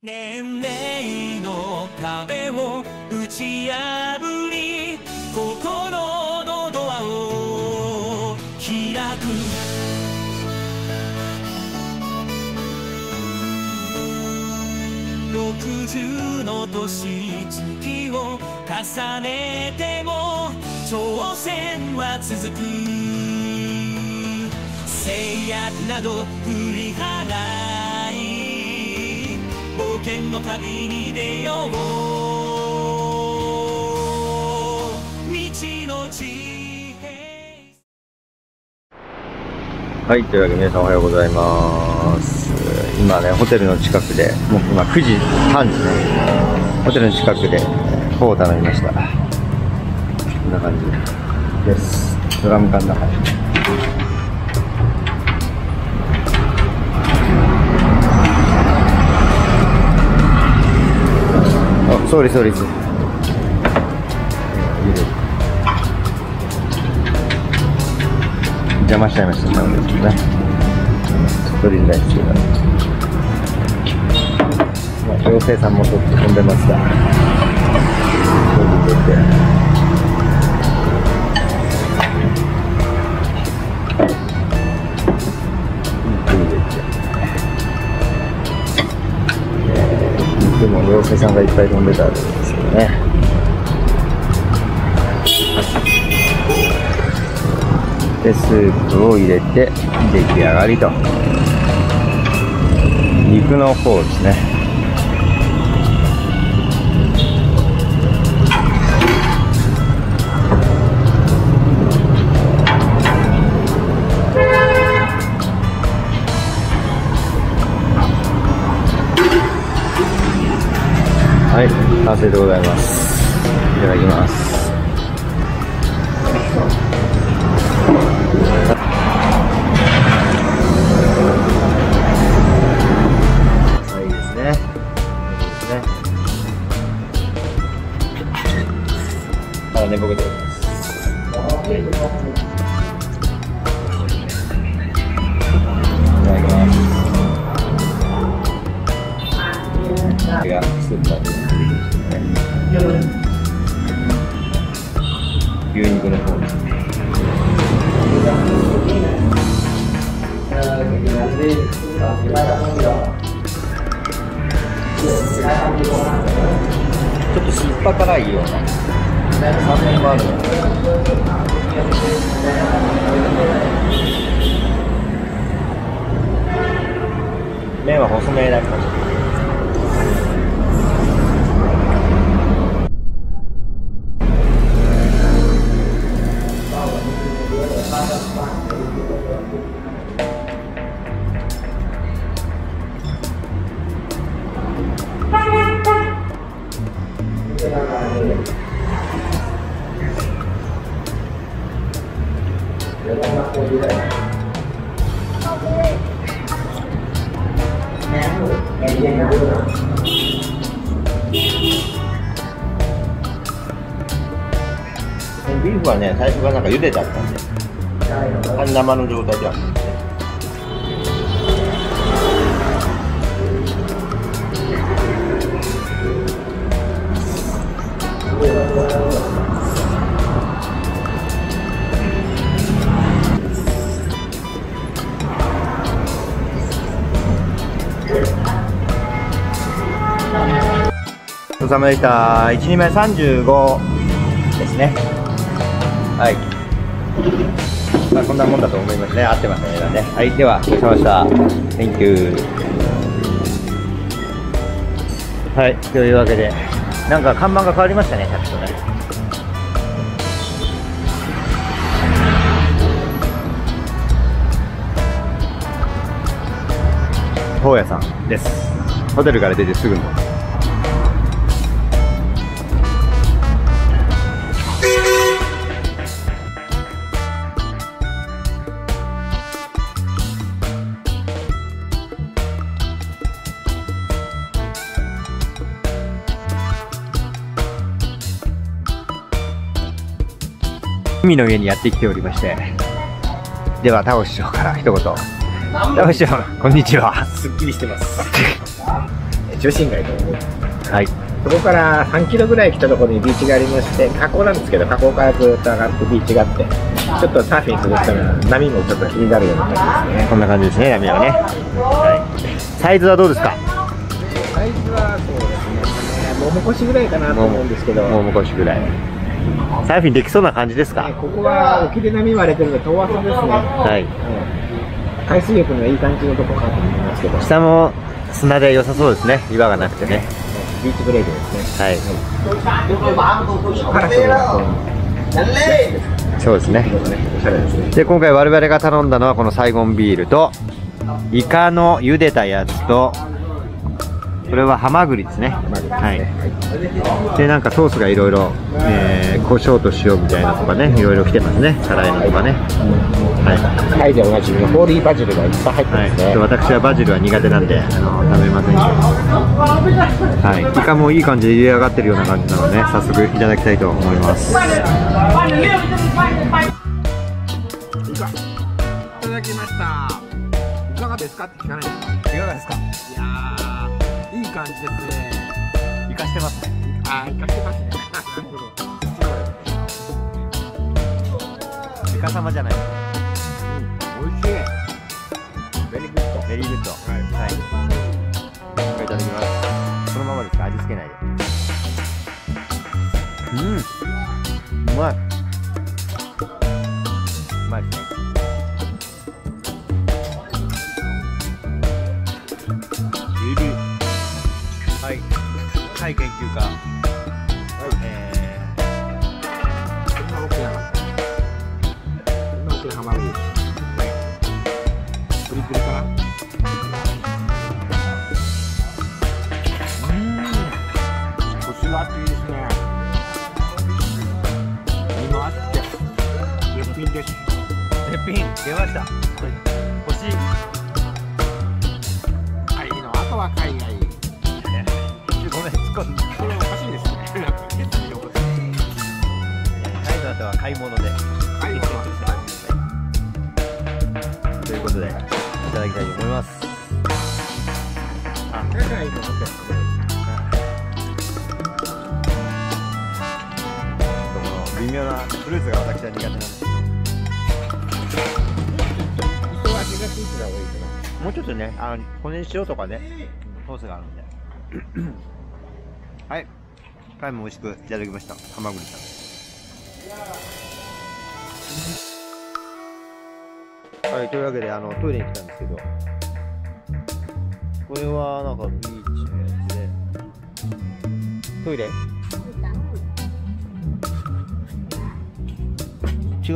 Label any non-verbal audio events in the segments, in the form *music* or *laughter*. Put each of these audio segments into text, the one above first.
年齢の壁を打ち破り心のドアを開く。60の年月を重ねても挑戦は続く。制約など振り払いの旅に出よう未知の地平はい、というわけで皆さんおはようございます。今ね、ホテルの近くで、もう今9時半ですね。ホテルの近くで、フォーを頼みました。こんな感じです。ドラム缶の中に。あ、ソーリーソーリー。邪魔しちゃいましたね。ね取りづらいですけど。まあ、妖精さんもちょっと飛んでますが。取り入れて。でも妖精さんがいっぱい飛んでたんですけどね。でスープを入れて出来上がりと肉の方ですね完成でございますいただきますはい、いいですね。いいですね。あ、寝ぼけております。牛肉の方ですね。ちょっと酸っぱ辛いような酸味もあるので麺は細めな感じビーフはね最初からなんか茹でてあったんで半生の状態ではなくて。お疲れ様でした。1人前35ですね。はい。まあこんなもんだと思いますね。合ってますねね。はいではごちそうさまでした。Thank you はいというわけでなんか看板が変わりましたねさっきとね。本屋さんです。ホテルから出てすぐの。海の家にやってきておりまして。ではタオ師匠から一言。タオ師匠こんにちは。すっきりしてます。*laughs* 中心街とはい。そこから3キロぐらい来たところにビーチがありまして河口なんですけど河口からずっと上がってビーチがあってちょっとサーフィンする人が波もちょっと気になるような感じですね。こんな感じですね波はね、はい、サイズはどうですか？サイズはそうですね。もも腰ぐらいかなと思うんですけど。もうもう少しぐらいサーフィンできそうな感じですか？ねここは沖で波割れてるんで遠浅ですね。はい。うん。海水浴のいい感じのとこかと思いますけど。下も砂で良さそうですね。岩がなくてね。ビーチブレイクですね。はい。パラソルがこうそうですね。で今回我々が頼んだのはこのサイゴンビールとイカの茹でたやつとこれはハマグリですね。はい。でなんかソースがいろいろ胡椒と塩みたいなのとかねいろいろ来てますね。辛いのとかね。はい。タイでおなじみのホーリーバジルがいっぱい入ってはい、ますね、ちょっと私はバジルは苦手なんであの食べませんけど、はい、イカもいい感じで茹で上がってるような感じなので、ね、早速いただきたいと思います。いただきました。いかがですか？って聞かない。ですかいかがですか？いや感じですね。イカしてますね。あーいかしてますね。なるほど。イカ様じゃない。おいしい。 Very good very good はい、はい、いただきます。そのままです。か味付けないで。うん。うまい。うまいですはい研究家えこんな大きなこんな大きなハマグリ。プリプリかな。うん。コシがあっていいですね身もあって絶品です。ー、絶品。出ました。欲しい。海の。後は海外これおかしいです。ねなんか別によくはい。の後は買い。物でとい。うことでい。ただきたい。と思い。ますあ海外の後ですねこの微妙なフルーツが私は苦手なんですけど人は味がつい。てた方がい。い。かなもうちょっとねあの骨に塩とかねソースがあるんではい。貝も美味しくいただきました。ハマグリさん。はいというわけであのトイレに来たんですけど。これはなんかビーチのやつで。トイレ。違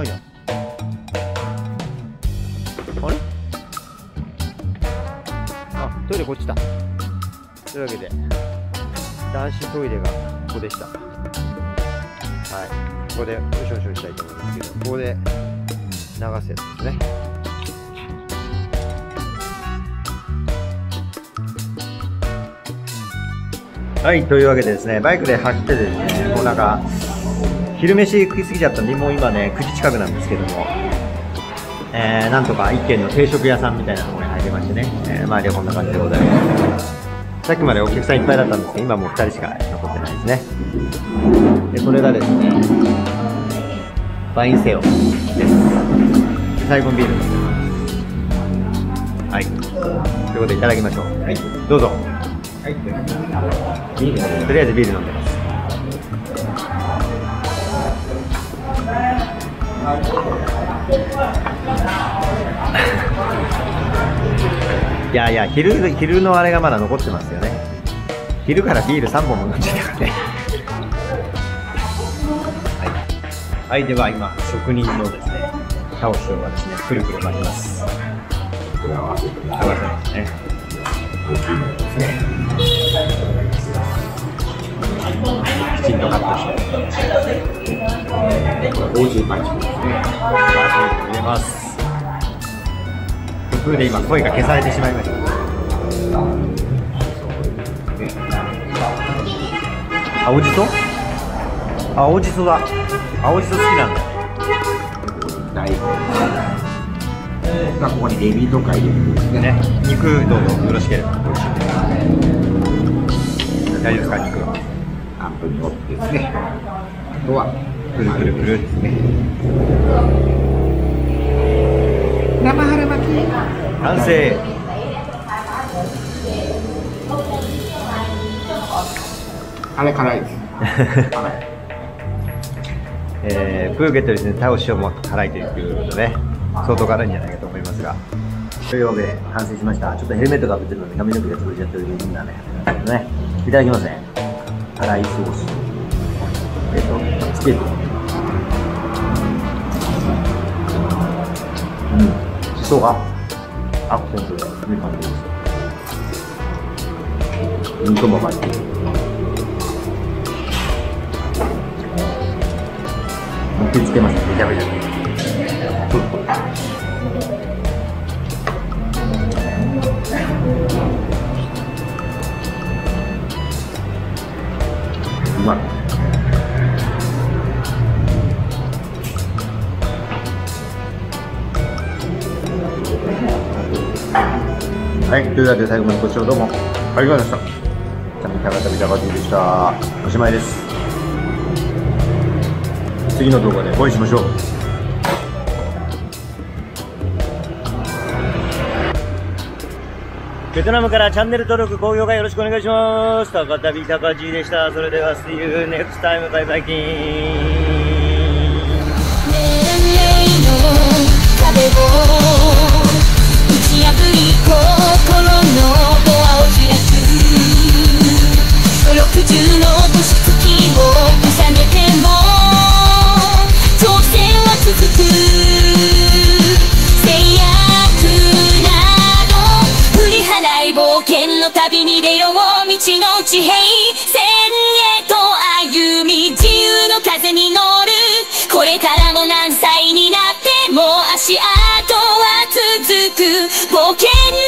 うじゃん。あれ？あトイレこっちだ。というわけで。男子トイレがここでした。はい。ここでよしよしよしたいと思いますけどここで流すやつですね。はいというわけでですねバイクで走ってですねもうなんか昼飯食いすぎちゃったんでもう今ね9時近くなんですけどもえー、なんとか一軒の定食屋さんみたいなところに入りましてね、えー、周りはこんな感じでございます。さっきまでお客さんいっぱいだったんですけど今もう2人しか残ってないですね。でこれがですねワインセオです。最後ビール。飲んでますはい。ということでいただきましょう。はい。どうぞ。はい。ビールとりあえずビール飲んでます *laughs* いやいや昼昼のあれがまだ残ってますよね。昼からビール3本も飲んじゃったからね。はい、はい、では今職人のですねシャオ師匠がですねくるくる巻きます。合わせますね。きちんとカットして。オージーパンチですね入れます。途中で今声が消されてしまいました。青じそ？青じそだ。青じそ好きなんだ。大根がここにエビとか入れるんですね。ね。肉どうぞ。よろしければ。美味しいです大丈夫ですか肉アンプに折ってですね。あとはくるくるくる。ですね生完成あれ辛いです *laughs* えー、プーケットですね、タオシをも辛いということでね、相当辛いんじゃないかと思いますが。というわけで、完成しました。ちょっとヘルメットがぶってるので、髪の毛が潰れちゃってるみんなね、ね。いただきますね。辛いソース。えっと、つける。うん。しそが、アクセントでいい感じです。肉も入ってる。持ってつけます、めちゃめちゃ。はい、というわけで最後までご視聴どうもありがとうございました。チャンネル高田ビタバティでした。おしまいです。次の動画でお会いしましょう。ベトナムからチャンネル登録、高評価よろしくお願いします。高田ビタカジでした。それでは、See you next time. バイバイキーン。旅に出よう道の地平線へと歩み自由の風に乗る。これからも何歳になっても足跡く冒険の道